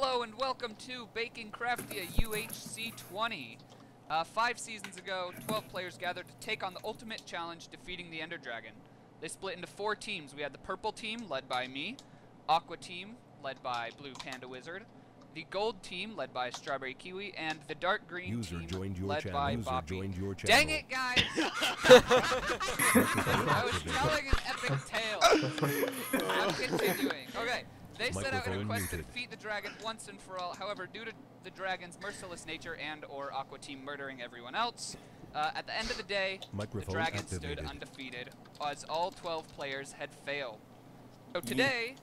Hello and welcome to Baconcraftia UHC 20. Uh, five seasons ago, 12 players gathered to take on the ultimate challenge, defeating the Ender Dragon. They split into four teams. We had the purple team, led by me, Aqua team, led by Blue Panda Wizard, the gold team, led by Strawberry Kiwi, and the dark green User team, joined your led channel. by User Bobby. joined your channel. Dang it, guys! I was telling an epic tale. I'm continuing. Okay. They set out in a quest request to defeat the dragon once and for all. However, due to the dragon's merciless nature and or Aqua Team murdering everyone else, uh, at the end of the day, the dragon activated. stood undefeated, as all 12 players had failed. So today,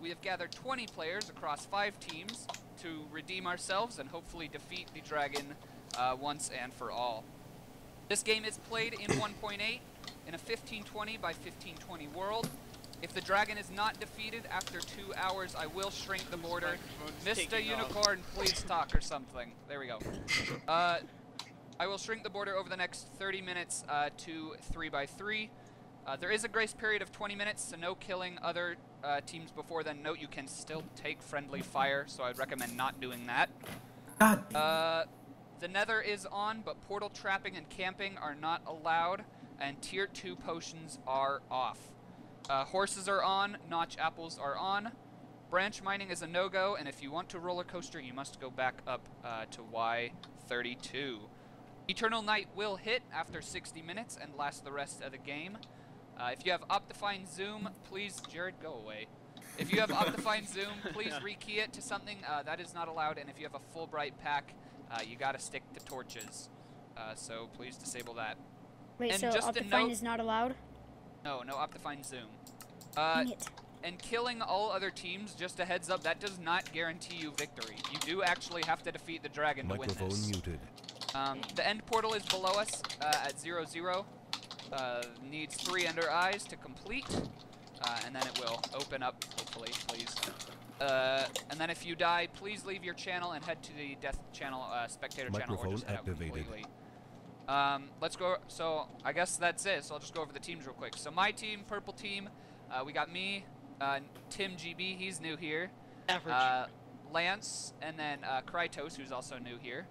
we have gathered 20 players across five teams to redeem ourselves and hopefully defeat the dragon uh, once and for all. This game is played in 1.8 in a 1520 by 1520 world. If the dragon is not defeated after two hours, I will shrink the border. Mr. Unicorn, please talk or something. There we go. Uh, I will shrink the border over the next 30 minutes uh, to 3 by 3 uh, there is a grace period of 20 minutes, so no killing other uh, teams before then. Note you can still take friendly fire, so I'd recommend not doing that. God. Uh, the nether is on, but portal trapping and camping are not allowed, and tier 2 potions are off. Uh, horses are on, notch apples are on. Branch mining is a no-go, and if you want to roller coaster, you must go back up uh, to Y32. Eternal Night will hit after 60 minutes and last the rest of the game. Uh, if you have Optifine Zoom, please, Jared, go away. If you have Optifine Zoom, please rekey it to something uh, that is not allowed. And if you have a Fullbright pack, uh, you gotta stick to torches. Uh, so please disable that. Wait, And so just a Optifine note- is not allowed? No, no Optifine Zoom. Uh, Dang it. and killing all other teams, just a heads up, that does not guarantee you victory. You do actually have to defeat the dragon to win Microphone this. muted. Um, the end portal is below us uh, at zero zero. Uh, needs three ender eyes to complete, uh, and then it will open up. Hopefully, please. Uh, and then if you die, please leave your channel and head to the death channel, uh, spectator channel, or Microphone just head out activated. completely. Um, let's go. So I guess that's it. So I'll just go over the teams real quick. So my team, purple team, uh, we got me, uh, Tim GB, he's new here. Average. Uh, Lance, and then uh, Kryotos, who's also new here.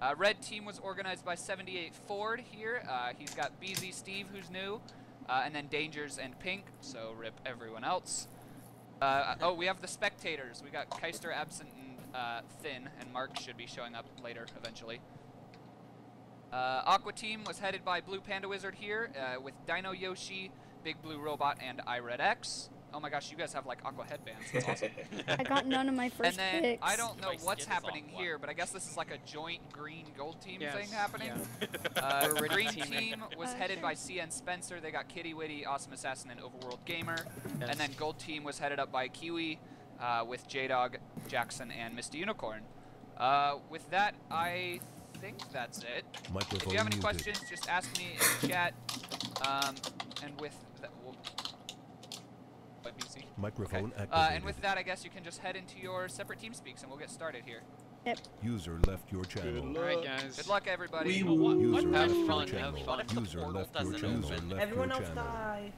Uh, red team was organized by 78 Ford here. Uh, he's got BZ Steve, who's new, uh, and then Dangers and Pink. So rip everyone else. Uh, oh, we have the spectators. We got Keister, Absent, and uh, Thin, and Mark should be showing up later eventually. Uh, Aqua team was headed by Blue Panda Wizard here, uh, with Dino Yoshi, Big Blue Robot, and iRed X. Oh my gosh, you guys have like Aqua headbands. That's awesome. I got none of my And first then picks. I don't know My what's happening here, but I guess this is like a joint green gold team Yes, thing happening. yeah. Uh, green team was Uh, headed sure. by CN Spencer. They got Kitty Witty, Awesome Assassin, and Overworld Gamer. Yes. And then gold team was headed up by Kiwi uh, with J Dog, Jackson, and Mista Unicorn. Uh, with that, I think that's it. Microphone If you have any muted. questions, just ask me in the chat. Um, and with that, we'll, what, BC? Microphone Okay. activated. Uh, and with that, I guess you can just head into your separate team speaks, and we'll get started here. User left your channel. Alright, guys. Good luck, everybody. We what, User left have your fun, channel. have fun User left your channel. open. Left Everyone your else channel. die.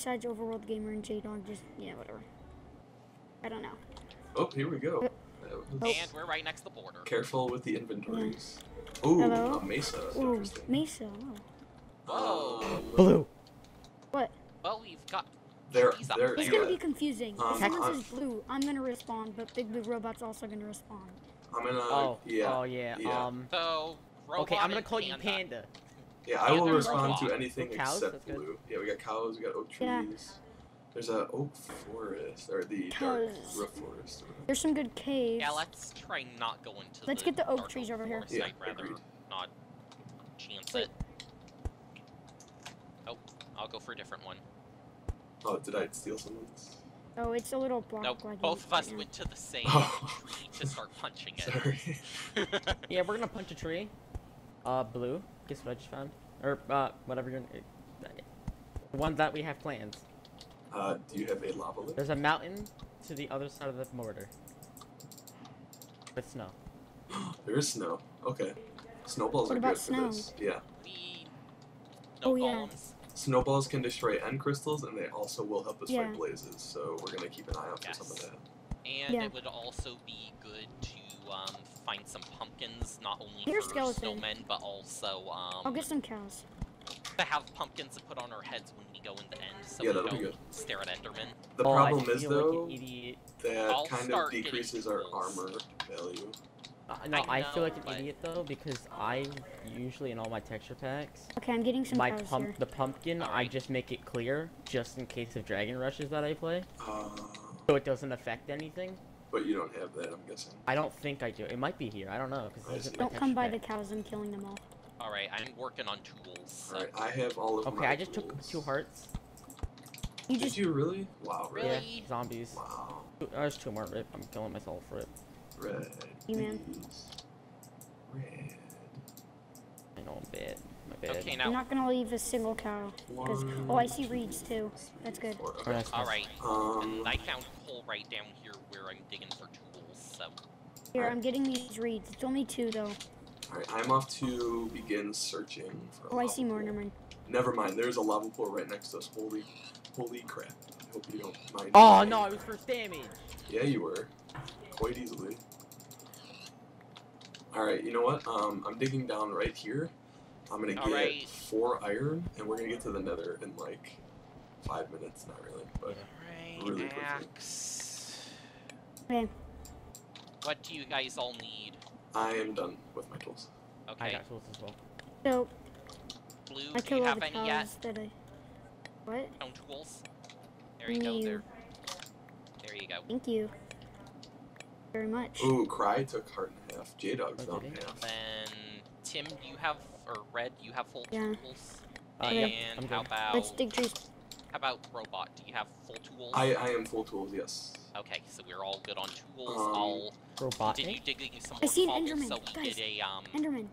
Besides Overworld Gamer and J Dog, just yeah, whatever. I don't know. Oh, here we go. Oh. And we're right next to the border. Careful with the inventories. Ooh, Hello? a mesa. That's Ooh. Mesa. Oh. Whoa. Blue. What? Well, we've got There, trees up there. It's gonna be confusing. Um, if someone I'm- says blue, I'm gonna respond, but Big Blue Robot's also gonna respond. I'm gonna. Oh, yeah. oh yeah. yeah. Um. so. Robot Okay, I'm gonna and call you Panda. Panda. Yeah, I will respond to anything Cows, except that's good. blue. Yeah, we got cows. We got oak Yeah. trees. There's a oak forest or the dark Cows. rough forest. There's some good caves. Yeah, let's try not going to Let's the get the oak trees over here. forest Yeah, site, rather. agreed. chance Wait. it. Oh, I'll go for a different one. Oh, did I steal someone's? Oh, it's a little block. No, like both of us now. went to the same Oh. tree to start punching it. Sorry. Yeah, we're gonna punch a tree. Uh, blue. Guess what I just found? Or uh, whatever you're. Uh, the one that we have plans. Uh, do you have a lava lake? There's a mountain to the other side of the mortar. With snow. There is snow. Okay. Snowballs What are about good for snow? this. Yeah. we Oh, no yeah. Snowballs can destroy end crystals, and they also will help us Yeah. fight blazes. So we're gonna keep an eye out for some of that. And Yeah. it would also be good to um, find some pumpkins, not only Here's for skeleton. snowmen, but also um, I'll get some cows. to have pumpkins to put on our heads when we go in the end, so Yeah, we that'll be don't good. stare at Enderman. The oh, problem is feel though like idiot. that I'll kind of decreases our armor value. Uh, no, I I, feel like an but- idiot though because I usually in all my texture packs, Okay, I'm getting some my pump here. the pumpkin I just make it clear just in case of dragon rushes that I play, Uh, so it doesn't affect anything. But you don't have that, I'm guessing. I don't think I do. It might be here. I don't know because I there's Don't come texture by the cows. I'm killing them all. All right, I'm working on tools. So. All right, I have all of Okay, my I just took two hearts. You Did just you really? Wow. Really? Yeah, zombies. Wow, Two- oh, There's two more. Rip. I'm killing myself for it. red. You, man. Red. I know a bit. My bad. Okay, now. I'm not gonna leave a single cow because oh, I see reeds too. That's good. Alright. Okay. that's all nice. right. Um, I found coal right down here where I'm digging for tools. So Here, I'm getting these reeds. It's only two though. all right, I'm off to begin searching for. Oh, I see more. pool. Never mind. Never mind. There's a lava pool right next to us. Holy, holy crap! I hope you don't mind. Oh no! It was first damage. Yeah, you were. Quite easily. All right. You know what? Um, I'm digging down right here. I'm gonna All get right. four iron, and we're gonna get to the Nether in like five minutes. Not really, but Really quickly. axe. Okay. What do you guys all need? I am done with my tools. Okay. I Okay, got tools as well. So blue. I Do kill you have any yet? cows that I. What? Stone tools. There you go. There. There you go. Thank you. Very much. Ooh, Cry took heart and half. J Dog Oh, found half. Then Tim, do you have or Red? Do you have full Yeah. tools? Uh, and yep, I'm how good. about Let's dig trees. How about Robot? Do you have full tools? I I am full tools. Yes. Okay, so we're all good on tools. Um, I'll Robot. continue digging some I see an cobble Enderman, so we guys. did a um. Enderman.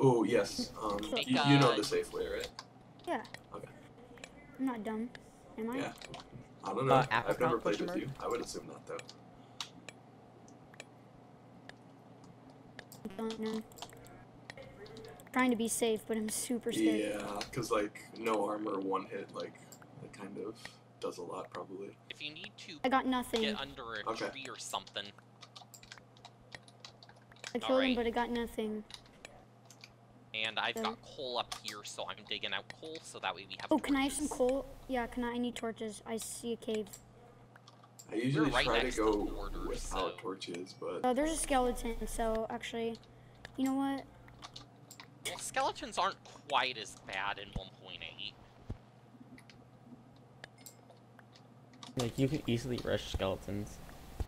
Oh yes. Um, Make you, you know the safe way, right? Yeah. Okay. I'm not dumb. Am I? Yeah. I don't know. Uh, I've never played with mark? you. I would assume not though. I don't know. Trying to be safe, but I'm super scared. Yeah, cause like no armor, one hit, like it kind of does a lot probably. If you need to I got nothing. get under a Okay. tree or something, I killed him, alright. but I got nothing. and I've Yeah. got coal up here, so I'm digging out coal so that way we have. Oh, can I have some coal? Yeah, can I? I need torches. I see a cave. I usually right try to next to go border, without so- torches, but Oh, there's a skeleton. So actually, you know what? Well, skeletons aren't quite as bad in 1.8. Like you can easily rush skeletons.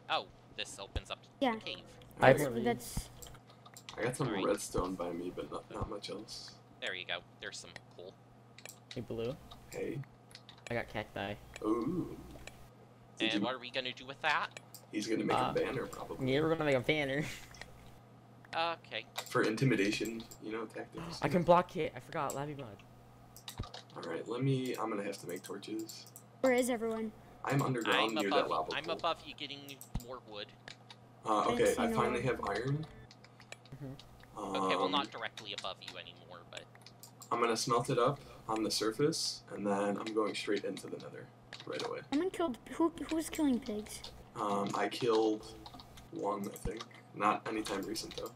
Oh, this opens up to Yeah. the cave. I That's I got some Alright. redstone by me, but not not much else. There you go. There's some coal. Hey, blue. Hey. I got cacti. Ooh. Did And you- what are we gonna do with that? He's gonna make Uh, a banner probably. Yeah, we're gonna make a banner. Okay. For intimidation, you know, tactics. I can block it. I forgot. Labby mud. Alright, let me I'm gonna have to make torches. where is everyone? I'm underground I'm near above. that lava I'm pool. above you getting more wood. Uh, I okay, see I finally have iron. Mhm. Okay, well Um, not directly above you anymore, but I'm gonna smelt it up on the surface, and then I'm going straight into the nether right away. Someone killed. Who? Who's killing pigs? Um, I killed one, I think. Not anytime recent though.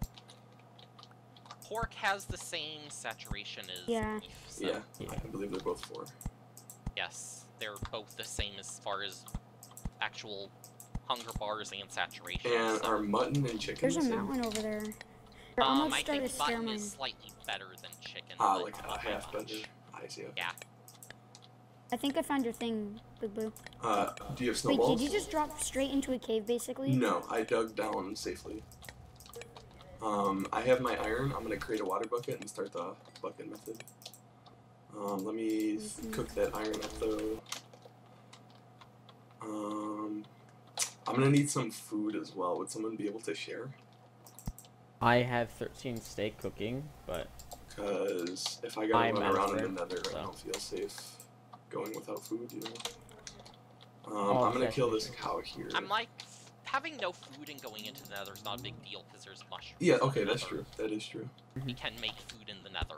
pork has the same saturation as Yeah. beef. So Yeah, Yeah. I believe they're both four. yes, they're both the same as far as actual hunger bars and saturation. And so- are mutton and chicken There's the a same? mountain over there. Or um, almost I start think mutton ceremony. is slightly better than chicken. Ah, but like not a half much. better. I see. okay. Yeah. I think I found your thing, Boo Boo. Uh, do you have snowballs? Wait, did you just drop straight into a cave, basically? No, I dug down safely. Um, I have my iron. I'm gonna create a water bucket and start the bucket method. Um, let me Mhm. cook that iron up though. Um, I'm gonna need some food as well. Would someone be able to share? I have 13 steak cooking, but Cause if I gotta I'm run out of around in the nether, so. I don't feel safe going without food. You know. Um, Oh, I'm gonna kill this cow here. I'm like, having no food and going into the nether is not a big deal because there's mushrooms. Yeah. in the Okay, that's nether. true. That is true. You can make food in the nether.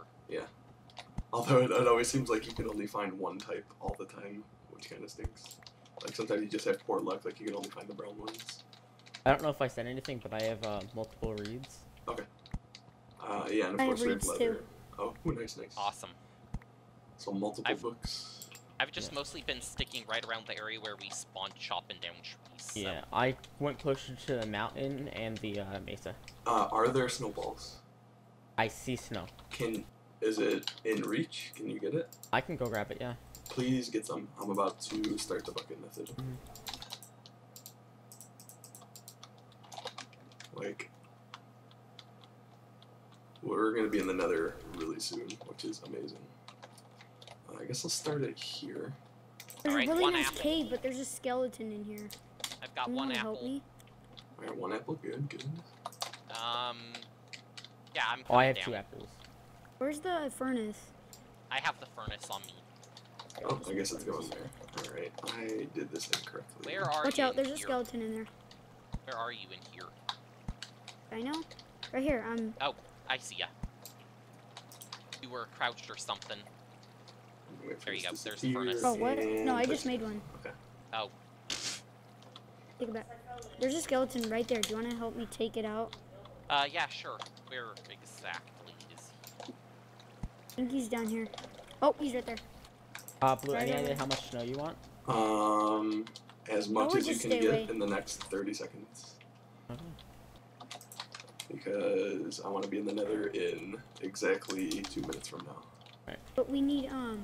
Although it, it always seems like you can only find one type all the time, which kind of stinks. Like sometimes you just have poor luck, like you can only find the brown ones. I don't know if I said anything, but I have uh, multiple reeds. Uh, yeah, and of I course have we have reeds, leather. too. Oh, ooh, nice, nice. Awesome. So multiple I've- books. I've just mostly been sticking right around the area where we spawn chopping down trees. So. Yeah, I went closer to the mountain and the uh, mesa. Uh, are there snowballs? I see snow. Can is it in reach? Can you get it? I can go grab it, yeah. Please get some. I'm about to start the bucket method. Mhm. Like, we're gonna be in the nether really soon, which is amazing. Uh, I guess I'll start it here. There's Alright, a really one nice apple. cave, but there's a skeleton in here. I've got You one wanna apple. help me? Alright, one apple, good, good. Um. Yeah, I'm. Oh, I have down. two apples. Where's the furnace? I have the furnace on me. Oh, I guess it's going there. Alright, I did this incorrectly. Where are Watch you? out, there's in a skeleton in there. Where are you in here? I know. Right here. I'm. I see ya. You were crouched or something. There you go, there's the furnace. Oh what? No, I just made one. Okay. Oh, Take it back. There's a skeleton right there. Do you want to help me take it out? uh, yeah, sure. Where exactly is he? I think he's down here. Oh, he's right there. Uh, Blue, Right any idea how much snow you want? Um, as much as you can get away. in the next 30 seconds. Okay. Because I want to be in the nether in exactly two minutes from now. But we need um.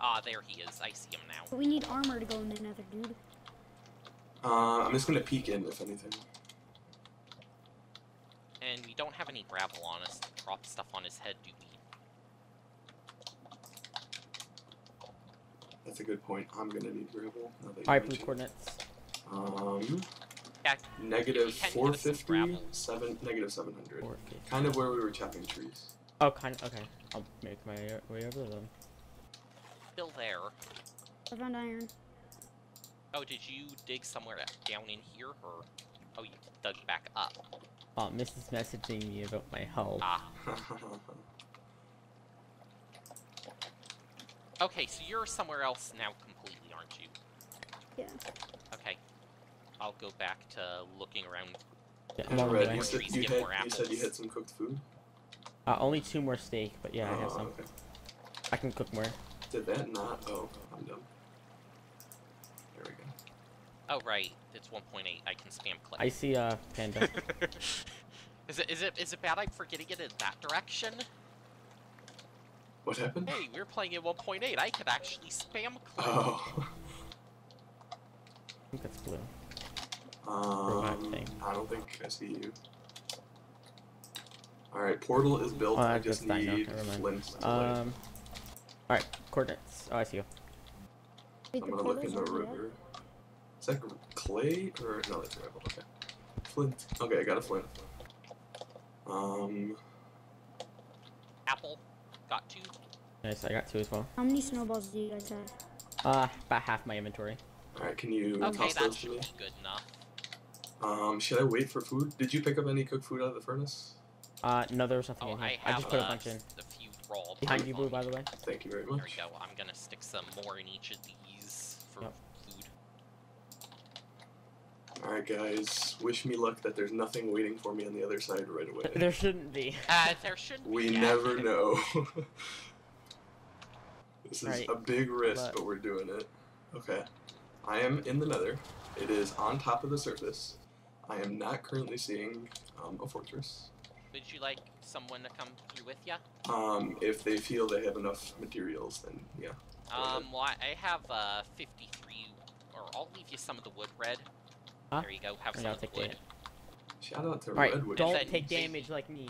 Ah, there he is. I see him now. But we need armor to go in the nether, dude. Uh, I'm just gonna peek in if anything. And we don't have any gravel on us to drop stuff on his head, do we? That's a good point. I'm gonna need gravel. Now that you Alright, blue coordinates. Um, Yeah, negative You can give us some 450, gravel. seven, negative 700. Four, fifty. Kind of where we were chopping trees. Oh, kind of. Okay. I'll make my uh, way over then. still there. I found iron. Oh, did you dig somewhere down in here, or oh, you dug back up? Oh, Mrs. messaging me about my health. Ah, okay. So you're somewhere else now, completely, aren't you? Yeah. Okay. I'll go back to looking around. Yeah, I'm on my Red, you said you, had, you said you had some cooked food? Uh, only two more steak, but yeah, I have Oh, some. okay. I can cook more. Did that not? Oh, I'm dumb. There we go. Oh right, it's 1.8. I can spam click. I see uh panda. is it is it is it bad I'm forgetting it in that direction? What happened? Hey, we're playing at 1.8. I could actually spam click. Oh. I think that's blue. Um. I don't think I see you. Alright, portal is built. Oh, I that's just need never flint to light. Um. Alright, coordinates. Oh, I see you. Wait, I'm gonna look in the already up? river. Is that clay or no? That's gravel. Okay. Flint. Okay, I got a flint. Um, Apple, got two. Nice, I got two as well. How many snowballs do you guys have? Uh, about half my inventory. alright, can you Okay, toss those to me? good enough. Um, should I wait for food? Did you pick up any cooked food out of the furnace? Uh, no, there was nothing Oh, in here. I I, have just put a uh, bunch in. a few raw. Behind you, blue, by the way. Thank you very There we much. go. I'm gonna stick some more in each of these for Yep. food. Alright, guys. Wish me luck that there's nothing waiting for me on the other side right away. There shouldn't be. Uh, there should be. We never know. this is Right, a big risk, but- but we're doing it. Okay. I am in the nether. It is on top of the surface. I am not currently seeing um, a fortress. Would you like someone to come through with you? Um, if they feel they have enough materials, then yeah. Um, well, I I have uh 53, or I'll leave you some of the wood red. Huh? There you go. Have Yeah, some I'll of the wood. it. Shout out to Alright, Redwood. don't then take damage like me.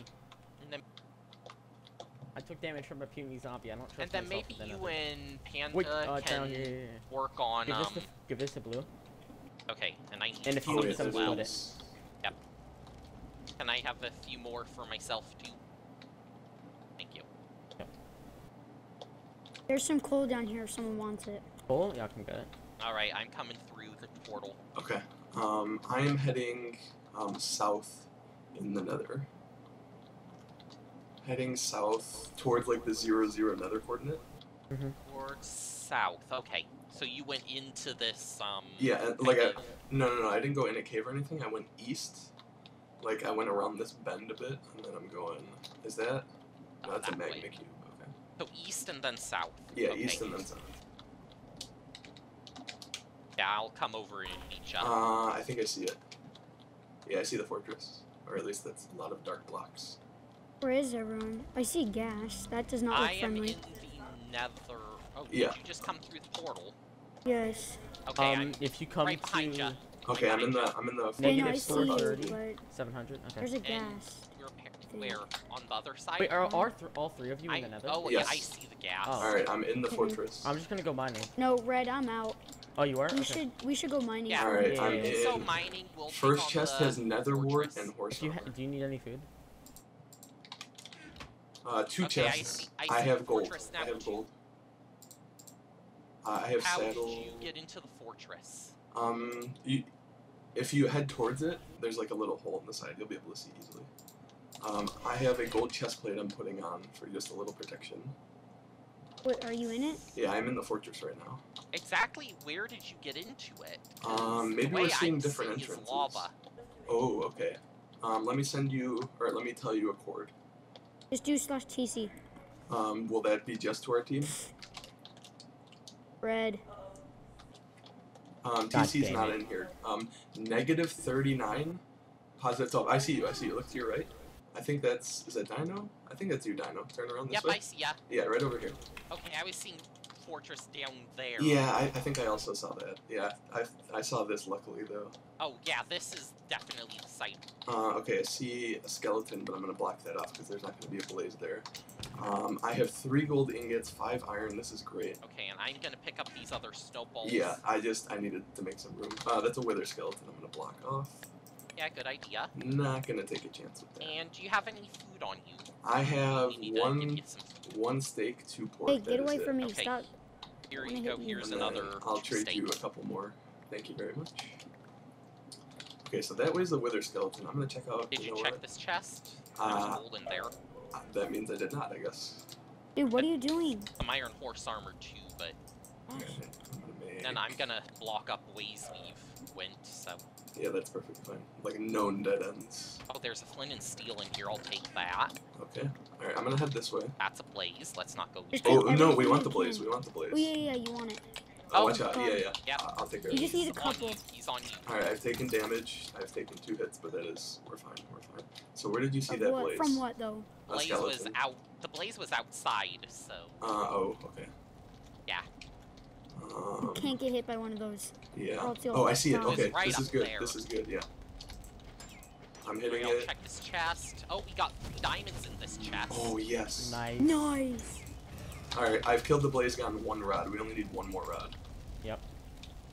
And then, I took damage from a puny zombie. I don't trust and then maybe with you another. and Panda Wait, uh, can here. Yeah, yeah, yeah. work on Give this um. to give this to blue. Okay, and I need And if you Oh, need wait, some, that split it. is- Can I have a few more for myself too? Thank you. There's some coal down here if someone wants it. Cool. Yeah, I can get it. All right, I'm coming through the portal. Okay. Um, I am heading um, south in the nether. Heading south towards like the zero zero nether coordinate. Towards south. Okay, so you went into this um. Yeah, and, like I, no, no, no. I didn't go in a cave or anything. I went east. Like I went around this bend a bit, and then I'm going. Is that? No, that's a that way. magma cube. Okay. So east and then south. Yeah, okay. east and then south. Yeah, I'll come over and meet ya. Uh, I think I see it. Yeah, I see the fortress, or at least that's a lot of dark blocks. Where is everyone? I see ghast. That does not look I am friendly. in the nether. Oh, Yeah. did you just come through the portal? Yes. Okay, um, I'm if you come right behind to ya. Okay, I'm in the I'm in the Yeah, no, I Negative see four you, thirty. but 700. Okay. there's a And ghast. you're pa- thing. where? On the other side? Wait, are, are th all three of you I, in the nether? oh, Yes. yeah, I see the ghast. Oh. All right, I'm in the Mhm. fortress. I'm just gonna go mining. No, Red, I'm out. Oh, you are? We Okay. should we should go mining. Yeah. All right, Yeah, I'm yeah, yeah. in. So mining will First chest has nether wart and horse Do you, ha do you need any food? Uh, two Okay, I chests. see- I see have gold. fortress I have too. gold. Uh, I have How saddle. did you get into the fortress? Um, you, if you head towards it, there's like a little hole in the side. You'll be able to see easily. Um, I have a gold chest plate I'm putting on for just a little protection. What, are you in it? Yeah, I'm in the fortress right now. Exactly where did you get into it? Um, maybe way we're seeing I'm different seeing entrances. Lava. Oh, okay. Um, let me send you, or let me tell you a chord. Just do slash TC. Um, will that be just to our team? Red. Um, God TC's not in here. Um, negative 39, positive 12. I see you, I see you. Look to your right. I think that's, is that Dino? I think that's you, Dino. Turn around this Yep, way. I see ya. Yeah, right over here. Okay, I was seeing fortress down there. Yeah, I, I think I also saw that. Yeah, I, I saw this luckily though. Oh yeah, this is definitely the site. Uh, okay, I see a skeleton, but I'm gonna block that off because there's not gonna be a blaze there. Um, I have three gold ingots, five iron. This is great. Okay, and I'm gonna pick up these other snowballs. Yeah, I just I needed to make some room. Uh, that's a wither skeleton. I'm gonna block off. Yeah, good idea. Not gonna take a chance with that. And do you have any food on you? I have We need to give one you some one steak, two pork. Hey, get is away it. from me. Okay. Stop. Here I'm you go. Here's And another I'll trade steak. you a couple more. Thank you very much. Okay, so that way's the wither skeleton. I'm gonna check out. Did you know check what? this chest? Uh, There's gold in there. Uh, That means I did not, I guess. Dude, what are you doing? Some iron horse armor too, but Okay, I'm gonna make- then I'm gonna block up ways we've went. So Yeah, that's perfectly fine. Like known dead ends. oh, there's a flint and steel in here. I'll take that. Okay. All right, I'm gonna head this way. That's a blaze. Let's not go. Oh no, we want the blaze. We want the blaze. Oh yeah, yeah, you want it. Oh, Oh, watch out. Yeah, yeah. Yep. I- I'll take care You just need a couple. you. He's on you. All right, I've taken damage. I've taken two hits, but that is we're fine. We're fine. So where did you see Of that what? blaze? From what though? A Blaze was out. The blaze was outside. So Uh oh. Okay. Yeah. You can't get hit by one of those. yeah. Or else you'll Oh, I see it. Okay, right this is good. there. This is good. Yeah. I'm hitting I'll it. check this chest. Oh, we got diamonds in this chest. Oh yes. Nice. Nice. All right, I've killed the blaze gun one rod. We only need one more rod. Yep.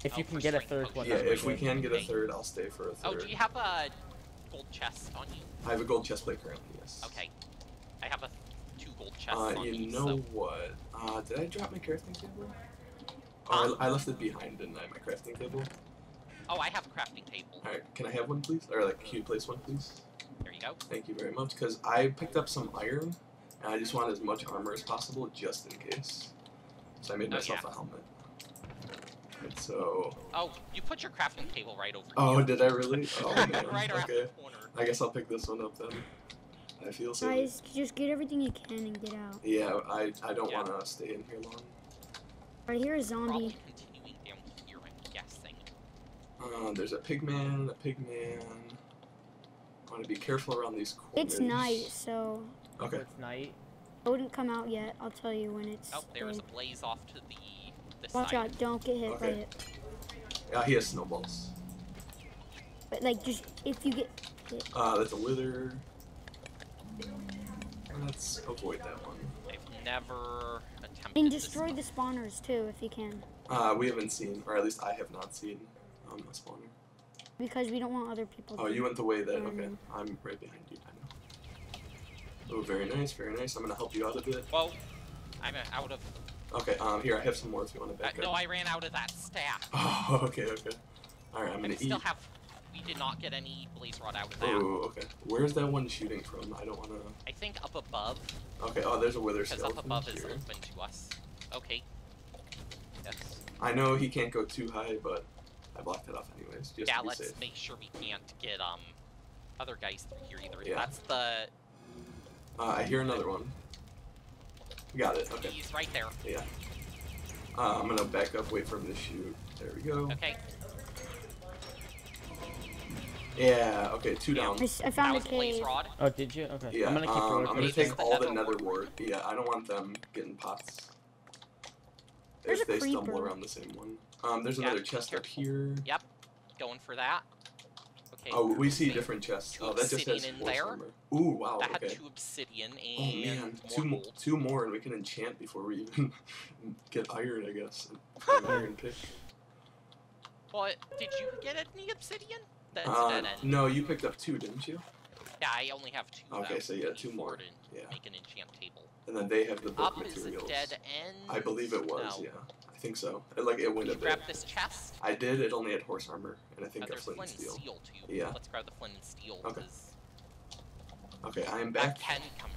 If you Oh, can get a third potion. one, Yeah, if we can get a third, I'll stay for a third. Oh, do you have a gold chest on you? I have a gold chest plate currently. Yes. Okay. I have a two gold chests Uh, on you me. know so what? Uh, did I drop my crafting table? Huh? Oh, I, um, I left it behind, didn't I? Uh, my crafting table. oh, I have a crafting table. All right, can I have one, please? Or like, can you place one, please? There you go. Thank you very much. Because I picked up some iron, and I just want as much armor as possible, just in case. So I made Oh, myself yeah. a helmet. And so. Oh, you put your crafting table right over Oh, here. did I really? Oh man. right around okay. the corner. I guess I'll pick this one up then. I feel so. Guys, just get everything you can and get out. Yeah, I I don't Yeah. want to stay in here long. Right here is zombie. Continuing down here, I'm guessing. Uh, there's a pigman, a pigman. I want to be careful around these corners. It's night, so Okay. It's night. it wouldn't come out yet. I'll tell you when it's. Oh, there's a blaze off to the this Watch side. out! Don't get hit by it. Yeah, he has snowballs. But like, just if you get it. Uh, that's a wither. Let's avoid that one. I've never attempted And this destroy the spawners too if you can, Uh, we haven't seen, or at least I have not seen, um, a spawner. because we don't want other people. To Oh, to- you went the way that. Okay, Um, I'm right behind you. I know. Oh, very nice, very nice. I'm gonna help you out a bit. Well, I'm uh, out of. Okay, um, here I have some more if you want to Uh, up. no. I ran out of that staff. Oh, okay, okay. All right, I'm And gonna we still eat. have. We did not get any blaze rod out of that. Oh, okay. Where's that one shooting from? I don't wanna. I think up above, Okay. Oh, there's a wither because up above is open to us. Okay. Yes. I know he can't go too high, but I blocked it off anyways, just yeah, to let's safe. make sure we can't get um other guys through here either. Yeah. That's the. Uh, I hear another one. Got it. Okay. He's right there. Yeah. Uh, I'm gonna back up, wait for him to shoot. There we go. Okay. Yeah. Okay. Two down. I, s- I That found a blaze cave. rod. Oh, did you? Okay. Yeah. I'm gonna keep um, I'm gonna take all the nether nether wart. wart. Yeah. I don't want them getting pots. There's if a they stumble around the same one. Um, there's Yeah, another be chest up here. Yep. Going for that. Okay. Oh, we see okay. different chests. Two Oh, that just obsidian has in horse there. armor. Ooh, wow. That okay. had two obsidian Oh man, more two more, gold. two more, and we can enchant before we even get iron, I guess. Iron pick. What? Did you get any obsidian? That's Uh, dead end. no, you picked up two, didn't you? Yeah, I only have two. Okay, so yeah, two more. to Yeah. Make an enchant table. And then they have the book Up is materials. dead end. I believe it was, no. yeah. I think so. It, like it went Did a you grab this chest? I did. It only had horse armor, and I think Uh, a flint flint and steel. steel too. Yeah. Let's grab the flint and steel. Okay. Okay, I am back. can come.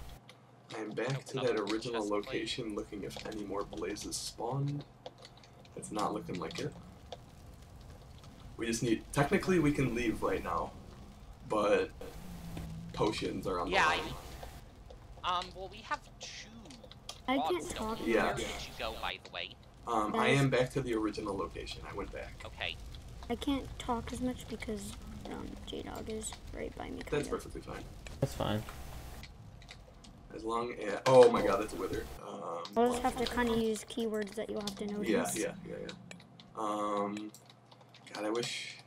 I am back to that original plate. location, looking if any more blazes spawned. It's not looking like it. We just need. Technically, we can leave right now, but potions are on Yeah, the I- line. Um. Well, we have two. I can't still. talk. Yeah. Where did you go, by the way? Um, I am back to the original location. I went back. Okay. I can't talk as much because um, J Dog is right by me. That's of. perfectly fine. That's fine. As long as. Oh my god, that's a wither. Um, I'll just have to kind of use keywords that you'll have to notice. Yeah, yeah, yeah, yeah. Um, God, I wish.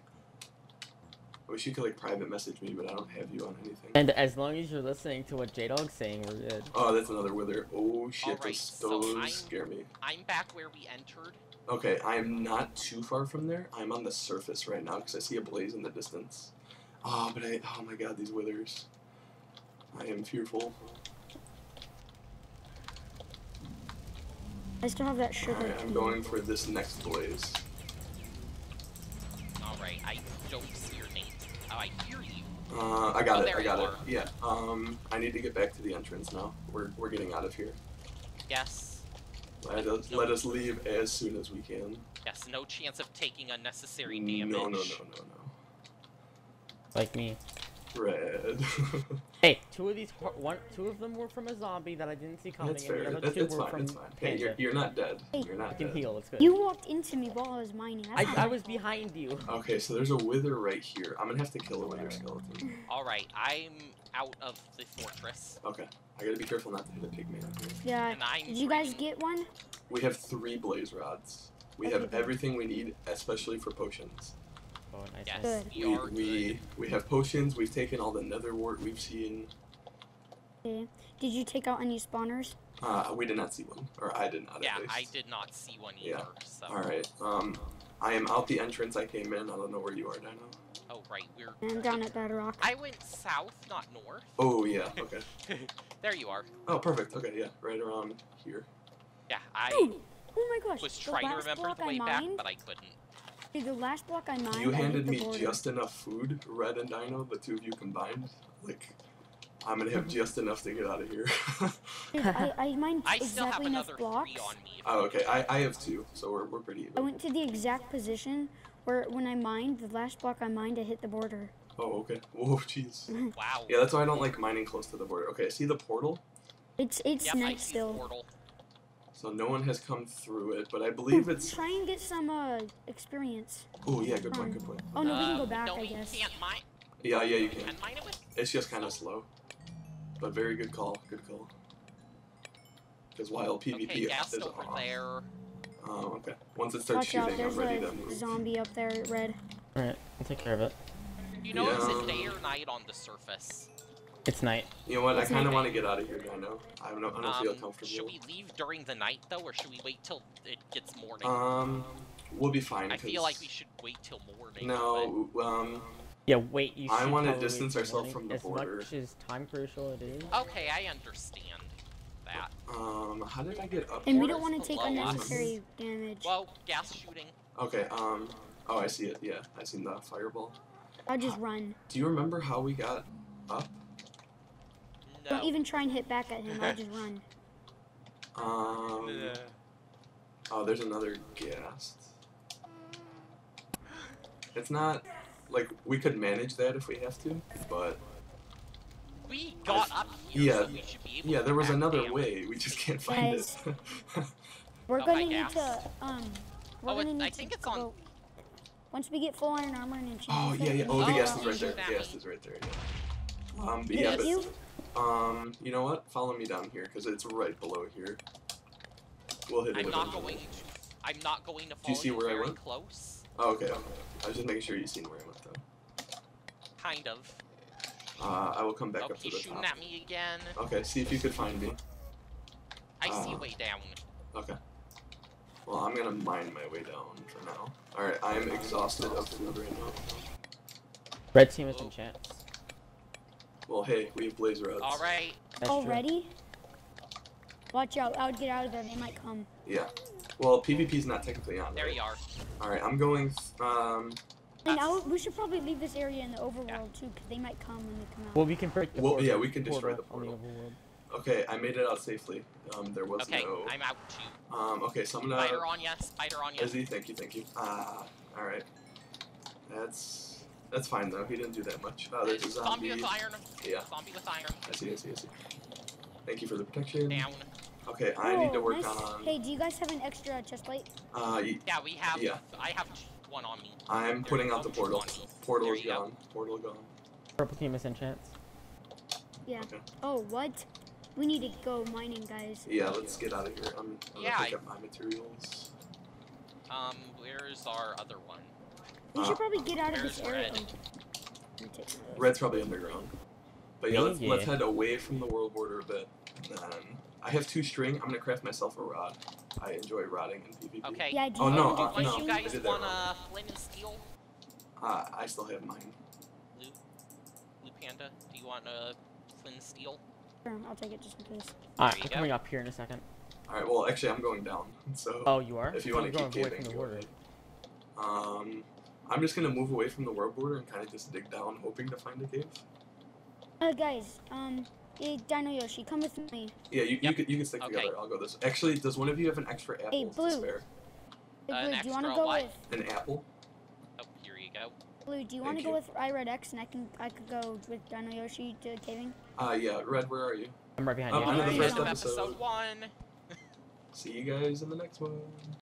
I wish you could like private message me, but I don't have you on anything. And as long as you're listening to what J Dog's saying, we're good. Oh, that's another wither. Oh shit, Alright, those, so those I'm- scare me. I'm back where we entered. Okay, I am not too far from there. I'm on the surface right now because I see a blaze in the distance. Oh, but I. Oh my god, these withers. I am fearful. I still have that sugar. Alright, I'm going for this next blaze. Uh, I got Oh, it. there I got it. are. Yeah. Um, I need to get back to the entrance now. We're we're getting out of here. Yes. Let us let us leave as soon as we can. Yes. No chance of taking unnecessary damage. No, no, no, no, no. Like me. Red. Hey, two of these, har- one, two of them were from a zombie that I didn't see coming, That's and the fair. other two it's were fine. from It's fine. Hey, you're, you're not dead. Hey, You're I not can dead. heal. It's good. You walked into me while I was mining. I, I was behind you. Okay, so there's a wither right here. I'm gonna have to kill a wither skeleton. All right. I'm out of the fortress. Okay. I gotta be careful not to hit a pigman here. Yeah. I'm Did you guys get one? We have three blaze rods. We Okay, have everything we need, especially for potions. Oh, nice. Yes. nice. Good. We We, are we, good. we have potions. We've taken all the nether wart we've seen. Okay. Did you take out any spawners? Uh, we did not see one, or I did not. Yeah, at least. I did not see one Yeah. either. So. All right. Um, I am out the entrance I came in. I don't know where you are, Dino. Oh right, we're. And down at Bedrock. I went south, not north. Oh yeah. Okay. there you are. Oh perfect. Okay. Yeah. Right around here. Yeah, I Ooh, oh my gosh. was the trying to remember block the I way back, but I couldn't. Dude, the last block I mined, You handed the me border. just enough food, Red and Dino, the two of you combined. Like, I'm gonna have just enough to get out of here. Dude, I, I mined I still have exactly enough blocks. three on me. oh, okay. I. I have two, so we're, we're pretty even. I went to the exact position where when I mined, the last block I mined, I hit the border. Oh, okay. Whoa, jeez. Wow. Yeah, that's why I don't like mining close to the border. Okay, see the portal? It's it's Yep, I night still. Portal. So no one has come through it, but I believe Ooh, it's. Try and get some uh experience. Oh yeah, good point, good point. Oh no, we can Uh, go back, no, I guess. can't mine. Yeah, yeah, you can. Can mine it with? It's just kind of slow, but very good call. Good call. Because while PvP Okay, guest is over off. there. Oh, okay. Once it starts Watch out, shooting, I'm there's ready a to move. zombie up there, red. Alright, I'll take care of it. you know, is Yeah. it day or night on the surface? It's night. You know what? I kind of want to get out of here, Dino. I don't, I don't feel Um, comfortable. should we leave during the night though, or should we wait till it gets morning? Um, we'll be fine. I feel like we should wait till morning. No, um, Yeah, wait. You I wanna distance ourselves from the as border. much as time crucial it is. Okay, I understand that. um, how did I get up? And we don't want to take below us. unnecessary damage. Well, ghast shooting. Okay. Um. Oh, I see it. Yeah, I seen the fireball. I'll just run. Do you remember how we got up? No. Don't even try and hit back at him. I'll just run. Um. Oh, there's another ghast. It's not like we could manage that if we have to, but We got up here, Yeah. so we should be able yeah, there was another down. way. We just can't find Guys. it. We're Oh, gonna my need to um. We're Oh, gonna it- need I to think it's on- Once we get full iron armor and enchant. oh yeah, yeah. Oh, the can ghast is right there. The at ghast me. is right there. Yeah. Um, but and- yeah, but you? Um, you know what? Follow me down here because it's right below here. We'll hit it. I'm not eventually. going to. I'm not going to follow Do you see where I went? close. Oh, okay, okay. I was just making sure you seen where I went though. Kind of. Uh, I will come back Oh, up to he's the shooting at me again. Okay, see if you could find me. I see Uh, way down. Okay. Well, I'm gonna mine my way down for now. Alright, I'm exhausted of food right now. Red team is enchants. Well, hey, we have blaze rods. All right. That's true. Already? Watch out! I would get out of there. They might come. Yeah. Well, PvP's not technically on. There right? you are. Alright, I'm going. Um. And That's- we should probably leave this area in the overworld too, because they might come when they come out. Well, we can break the Well, portal. yeah, we can destroy the portal. overworld. Okay, I made it out safely. Um, there was Okay, no. I'm out too. Um. Okay, so I'm gonna. Spider on ya. Spider on ya. Izzy, thank you, thank you. Ah. Alright. That's. That's fine though. He didn't do that much. Oh, there's a Zombie zombie. with iron. Yeah. Zombie with iron. I see. I see. I see. Thank you for the protection. Down. Okay, I need to Oh, work nice. on. Hey, do you guys have an extra chest plate? Uh, Yeah, we have. Yeah. I have one on me. I'm There putting out the portal. Portal There is you go. gone. Portal gone. Purple team is enchants. Yeah. Okay. Oh, what? We need to go mining, guys. Yeah, let's get out of here. I'm, I'm Yeah, gonna pick I- up my materials. Um, where's our other one? We Uh, should probably get out of this area. red? Let me take some of this. Red's probably underground. But yeah, let's, Yeah. let's head away from the world border a bit. And then I have two string. I'm gonna craft myself a rod. I enjoy rodding in PvP. Okay. Yeah, do Oh, you no, want uh, Don't no. you I guys did that want wrong. uh, flint and steel? Uh, I still have mine. Blue, blue panda. Do you want uh, flint and steel? Sure, I'll take it just in case. Alright, you I'm go. coming up here in a second. Alright, well, actually, I'm going down. So, Oh, you are? if you want to keep going away caving, from the go border. ahead. Um, I'm just gonna move away from the world border and kind of just dig down, hoping to find a cave. Uh, guys, um, hey, Dino Yoshi, come with me. Yeah, you, you, can, you can stick Okay. together. I'll go this. Actually, does one of you have an extra apple Hey, to spare? Hey, Uh, Blue, an do you want to go what? with An apple? Oh, here you go. Blue? Do you want to go you. with iRed X, and I can I could go with Dino Yoshi to caving? Uh, yeah. Red, where are you? I'm right behind you. I'm in the End first of episode. episode one. See you guys in the next one.